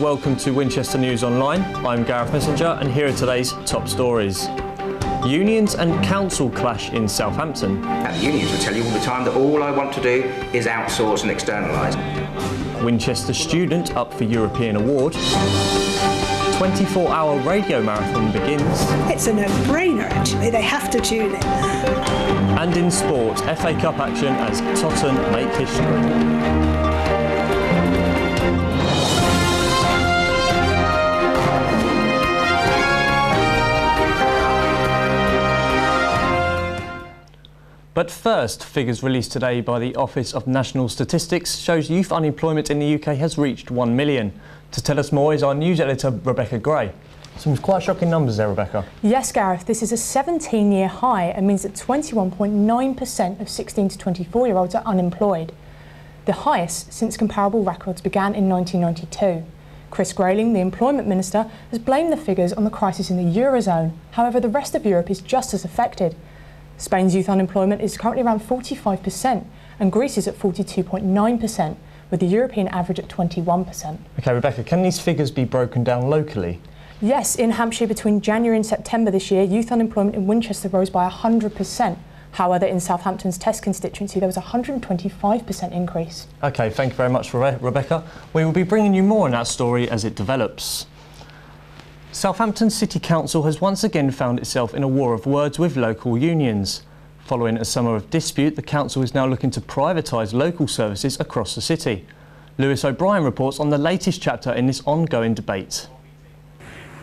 welcome to Winchester News Online. I'm Gareth Messenger and here are today's top stories. Unions and council clash in Southampton. And the unions will tell you all the time that all I want to do is outsource and externalise. Winchester student up for European award. 24-hour radio marathon begins. It's a no-brainer actually, they have to tune in. And in sport, FA Cup action as Totton make history. But first, figures released today by the Office of National Statistics shows youth unemployment in the UK has reached 1 million. To tell us more is our news editor Rebecca Gray. Some quite shocking numbers there, Rebecca. Yes, Gareth, this is a 17 year high and means that 21.9% of 16 to 24 year olds are unemployed. The highest since comparable records began in 1992. Chris Grayling, the employment minister, has blamed the figures on the crisis in the Eurozone. However, the rest of Europe is just as affected. Spain's youth unemployment is currently around 45% and Greece is at 42.9%, with the European average at 21%. OK, Rebecca, can these figures be broken down locally? Yes, in Hampshire between January and September this year, youth unemployment in Winchester rose by 100%. However, in Southampton's test constituency, there was a 125% increase. OK, thank you very much, Rebecca. We will be bringing you more on that story as it develops. Southampton City Council has once again found itself in a war of words with local unions. Following a summer of dispute, the council is now looking to privatise local services across the city. Lewis O'Brien reports on the latest chapter in this ongoing debate.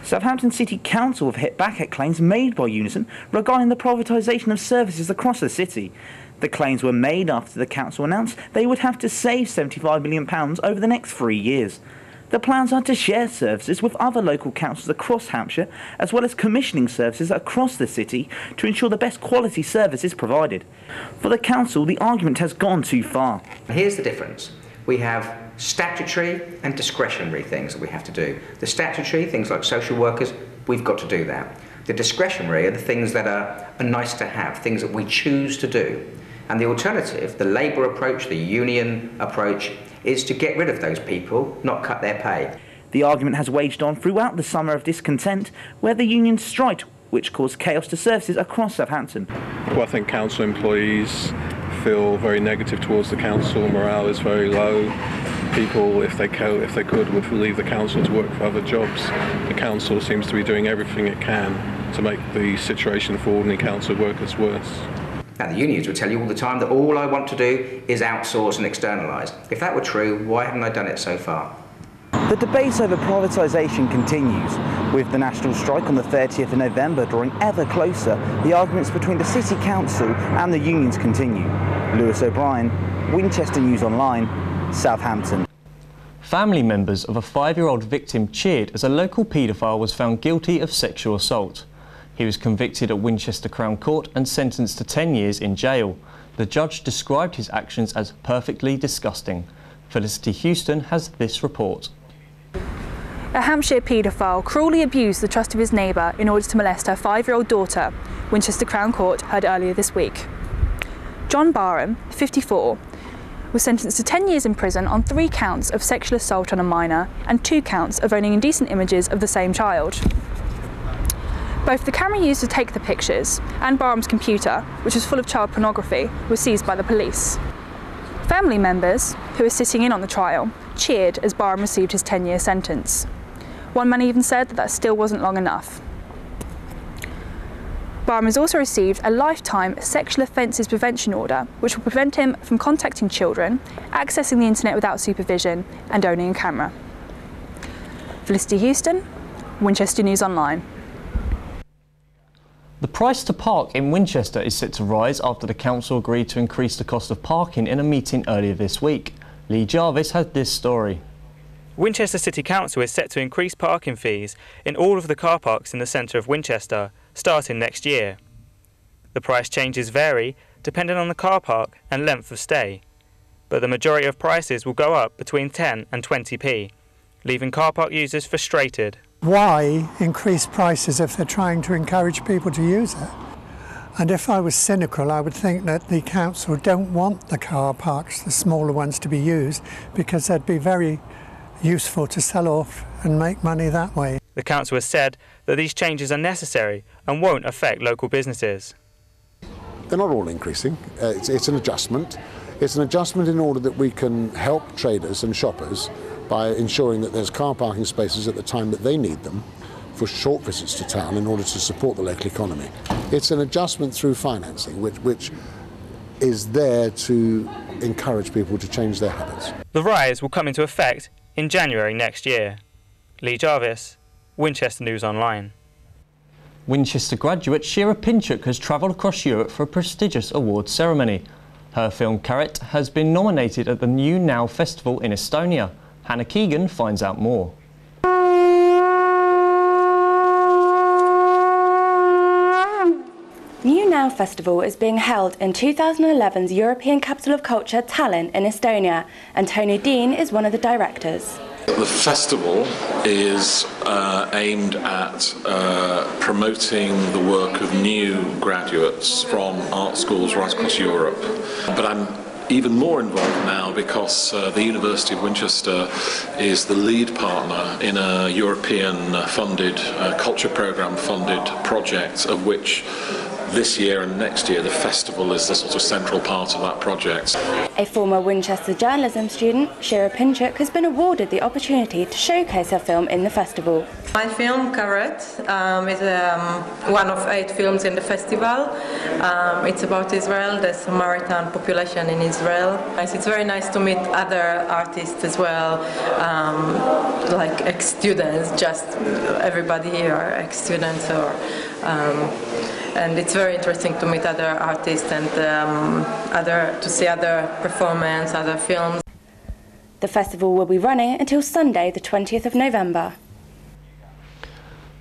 Southampton City Council have hit back at claims made by Unison regarding the privatisation of services across the city. The claims were made after the council announced they would have to save £75 million over the next three years. The plans are to share services with other local councils across Hampshire, as well as commissioning services across the city to ensure the best quality service is provided. For the council, the argument has gone too far. Here's the difference. We have statutory and discretionary things that we have to do. The statutory, things like social workers, we've got to do that. The discretionary are the things that are, are nice to have, things that we choose to do. And the alternative, the Labour approach, the union approach, is to get rid of those people, not cut their pay. The argument has waged on throughout the summer of discontent, where the unions strike, which caused chaos to services across Southampton. Well, I think council employees feel very negative towards the council. Morale is very low. People, if they co- if they could, would leave the council to work for other jobs. The council seems to be doing everything it can to make the situation for ordinary council workers worse. Now, the unions would tell you all the time that all I want to do is outsource and externalise. If that were true, why haven't I done it so far? The debate over privatisation continues, with the national strike on the 30th of November drawing ever closer. The arguments between the City Council and the unions continue. Lewis O'Brien, Winchester News Online, Southampton. Family members of a five-year-old victim cheered as a local paedophile was found guilty of sexual assault. He was convicted at Winchester Crown Court and sentenced to 10 years in jail. The judge described his actions as perfectly disgusting. Felicity Houston has this report. A Hampshire paedophile cruelly abused the trust of his neighbour in order to molest her five-year-old daughter, Winchester Crown Court heard earlier this week. John Barham, 54, was sentenced to 10 years in prison on three counts of sexual assault on a minor and two counts of owning indecent images of the same child. Both the camera used to take the pictures and Barham's computer, which was full of child pornography, were seized by the police. Family members, who were sitting in on the trial, cheered as Barham received his 10 year sentence. One man even said that that still wasn't long enough. Barham has also received a lifetime sexual offences prevention order, which will prevent him from contacting children, accessing the internet without supervision, and owning a camera. Felicity Houston, Winchester News Online. The price to park in Winchester is set to rise after the council agreed to increase the cost of parking in a meeting earlier this week. Lee Jarvis had this story. Winchester City Council is set to increase parking fees in all of the car parks in the centre of Winchester, starting next year. The price changes vary depending on the car park and length of stay, but the majority of prices will go up between 10 and 20p, leaving car park users frustrated why increase prices if they're trying to encourage people to use it? And if I was cynical, I would think that the council don't want the car parks, the smaller ones, to be used because they'd be very useful to sell off and make money that way. The council has said that these changes are necessary and won't affect local businesses. They're not all increasing. Uh, it's, it's an adjustment. It's an adjustment in order that we can help traders and shoppers by ensuring that there's car parking spaces at the time that they need them for short visits to town in order to support the local economy. It's an adjustment through financing, which, which is there to encourage people to change their habits. The rise will come into effect in January next year. Lee Jarvis, Winchester News Online. Winchester graduate Shira Pinczuk has travelled across Europe for a prestigious awards ceremony. Her film Karet has been nominated at the New Now Festival in Estonia. Hannah Keegan finds out more. New Now Festival is being held in 2011's European Capital of Culture, Tallinn, in Estonia, and Tony Dean is one of the directors. The festival is uh, aimed at uh, promoting the work of new graduates from art schools right across Europe. But I'm even more involved now because uh, the University of Winchester is the lead partner in a European funded, uh, culture program funded project of which this year and next year the festival is the sort of central part of that project. A former Winchester journalism student, Shira Pinczuk, has been awarded the opportunity to showcase her film in the festival. My film, Karet, um, is um, one of eight films in the festival. Um, it's about Israel, the Samaritan population in Israel. It's very nice to meet other artists as well, um, like ex-students, just everybody here are ex-students or um, and it's very interesting to meet other artists and um, other to see other performance, other films. The festival will be running until Sunday, the 20th of November.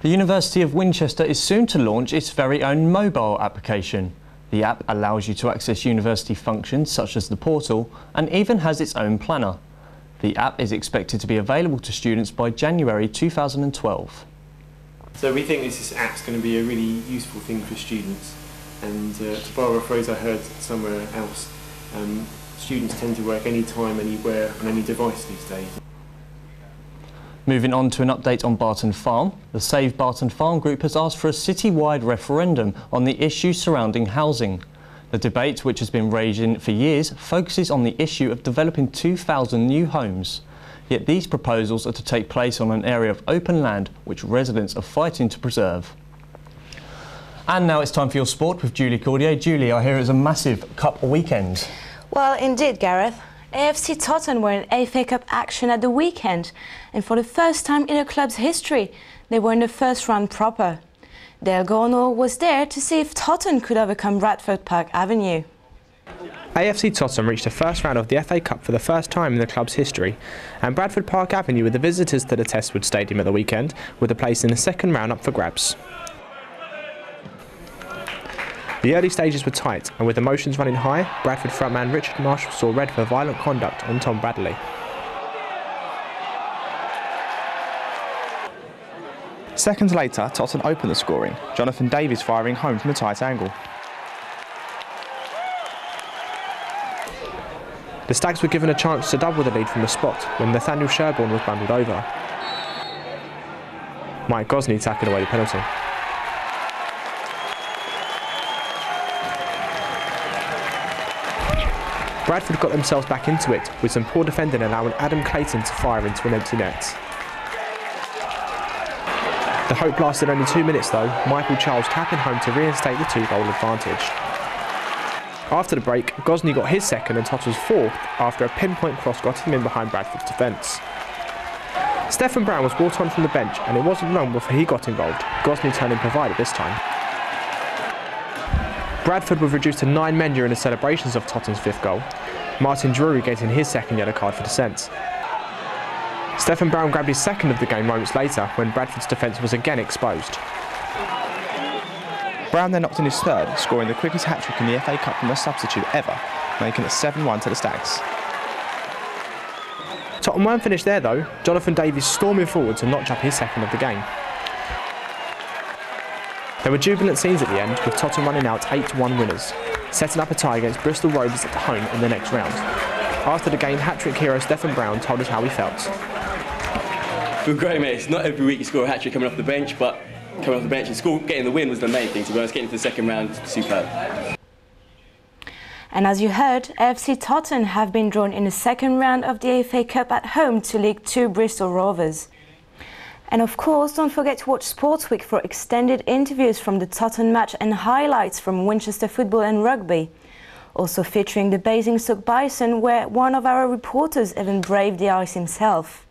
The University of Winchester is soon to launch its very own mobile application. The app allows you to access university functions such as the portal and even has its own planner. The app is expected to be available to students by January 2012. So we think this app's going to be a really useful thing for students. And uh, to borrow a phrase I heard somewhere else, um, students tend to work anytime, anywhere, on any device these days. Moving on to an update on Barton Farm, the Save Barton Farm group has asked for a city-wide referendum on the issues surrounding housing. The debate, which has been raging for years, focuses on the issue of developing 2,000 new homes. Yet these proposals are to take place on an area of open land which residents are fighting to preserve. And now it's time for your sport with Julie Cordier. Julie, I hear it's a massive cup weekend. Well, indeed, Gareth. AFC Totton were in FA Cup action at the weekend, and for the first time in the club's history, they were in the first round proper. Del Gornall was there to see if Totton could overcome Bradford Park Avenue. AFC Totton reached the first round of the FA Cup for the first time in the club's history, and Bradford Park Avenue were the visitors to the Testwood Stadium at the weekend, with a place in the second round up for grabs. The early stages were tight, and with emotions running high, Bradford frontman Richard Marshall saw red for violent conduct on Tom Bradley. Seconds later, Totton opened the scoring, Jonathan Davies firing home from a tight angle. The Stags were given a chance to double the lead from the spot when Nathaniel Sherborne was bundled over. Mike Gosney tackled away the penalty. Bradford got themselves back into it, with some poor defending allowing Adam Clayton to fire into an empty net. The hope lasted only two minutes though, Michael Charles tapping home to reinstate the two-goal advantage. After the break, Gosney got his second and Totton's fourth after a pinpoint cross got him in behind Bradford's defence. Stephen Brown was brought on from the bench and it wasn't long before he got involved, Gosney turning provider this time. Bradford were reduced to nine men during the celebrations of Totton's fifth goal, Martin Drury getting his second yellow card for dissent. Stephen Brown grabbed his second of the game moments later when Bradford's defence was again exposed. Brown then knocked in his third, scoring the quickest hat-trick in the FA Cup from a substitute ever, making it 7-1 to the Stags. Totton weren't finished there though, Jonathan Davies storming forward to notch up his second of the game. There were jubilant scenes at the end, with Totton running out 8-1 winners, setting up a tie against Bristol Rovers at home in the next round. After the game, hat-trick hero Stephen Brown told us how he felt. feel great, mate. It's not every week you score a hat trick coming off the bench, but coming off the bench and score, getting the win was the main thing. To be honest, getting to the second round, superb. And as you heard, AFC Totton have been drawn in the second round of the FA Cup at home to League Two Bristol Rovers. And of course, don't forget to watch Sports Week for extended interviews from the Totton match and highlights from Winchester football and rugby. Also featuring the Basingstoke Bison, where one of our reporters even braved the ice himself.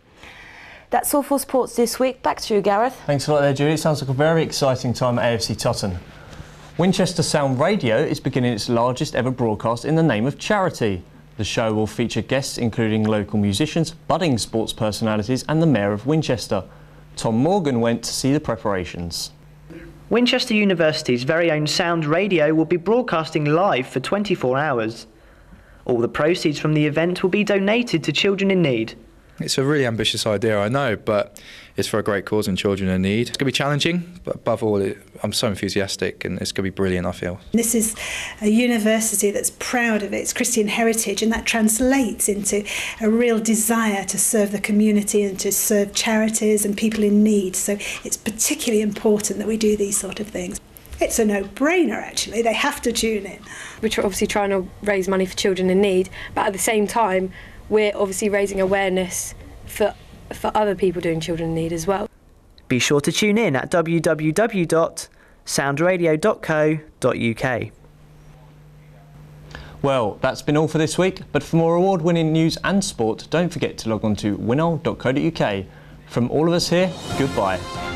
That's all for sports this week. Back to you, Gareth. Thanks a lot there, Julie. It sounds like a very exciting time at AFC Totton. Winchester Sound Radio is beginning its largest ever broadcast in the name of charity. The show will feature guests including local musicians, budding sports personalities and the Mayor of Winchester. Tom Morgan went to see the preparations. Winchester University's very own Sound Radio will be broadcasting live for 24 hours. All the proceeds from the event will be donated to children in need. It's a really ambitious idea, I know, but it's for a great cause and children in need. It's going to be challenging, but above all, it, I'm so enthusiastic and it's going to be brilliant, I feel. This is a university that's proud of its Christian heritage, and that translates into a real desire to serve the community and to serve charities and people in need. So it's particularly important that we do these sort of things. It's a no brainer, actually. They have to tune in. We're obviously trying to raise money for children in need, but at the same time, we're obviously raising awareness for for other people doing children in need as well. Be sure to tune in at www.soundradio.co.uk. Well, that's been all for this week, but for more award winning news and sport, don't forget to log on to winol.co.uk. From all of us here, goodbye.